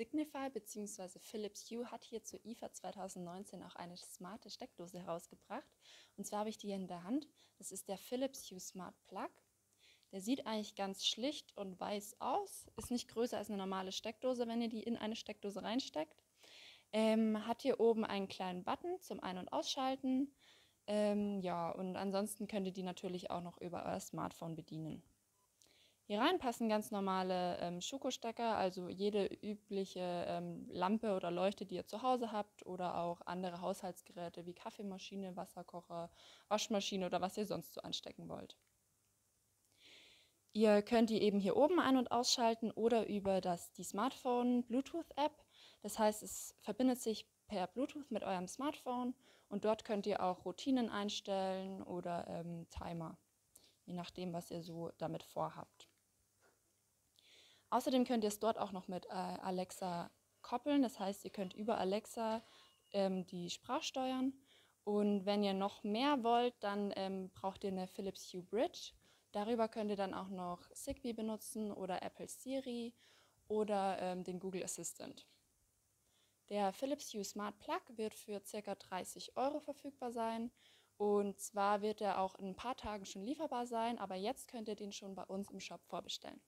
Signify bzw. Philips Hue hat hier zur IFA 2019 auch eine smarte Steckdose herausgebracht. Und zwar habe ich die hier in der Hand. Das ist der Philips Hue Smart Plug. Der sieht eigentlich ganz schlicht und weiß aus, ist nicht größer als eine normale Steckdose, wenn ihr die in eine Steckdose reinsteckt. Ähm, hat hier oben einen kleinen Button zum Ein- und Ausschalten. Ähm, ja, und ansonsten könnt ihr die natürlich auch noch über euer Smartphone bedienen. Hier rein passen ganz normale ähm, Schokostecker, also jede übliche ähm, Lampe oder Leuchte, die ihr zu Hause habt oder auch andere Haushaltsgeräte wie Kaffeemaschine, Wasserkocher, Waschmaschine oder was ihr sonst so anstecken wollt. Ihr könnt die eben hier oben ein- und ausschalten oder über das, die Smartphone Bluetooth App. Das heißt, es verbindet sich per Bluetooth mit eurem Smartphone und dort könnt ihr auch Routinen einstellen oder ähm, Timer, je nachdem, was ihr so damit vorhabt. Außerdem könnt ihr es dort auch noch mit äh, Alexa koppeln. Das heißt, ihr könnt über Alexa ähm, die Sprache steuern. Und wenn ihr noch mehr wollt, dann ähm, braucht ihr eine Philips Hue Bridge. Darüber könnt ihr dann auch noch Zigbee benutzen oder Apple Siri oder ähm, den Google Assistant. Der Philips Hue Smart Plug wird für ca. 30 Euro verfügbar sein. Und zwar wird er auch in ein paar Tagen schon lieferbar sein, aber jetzt könnt ihr den schon bei uns im Shop vorbestellen.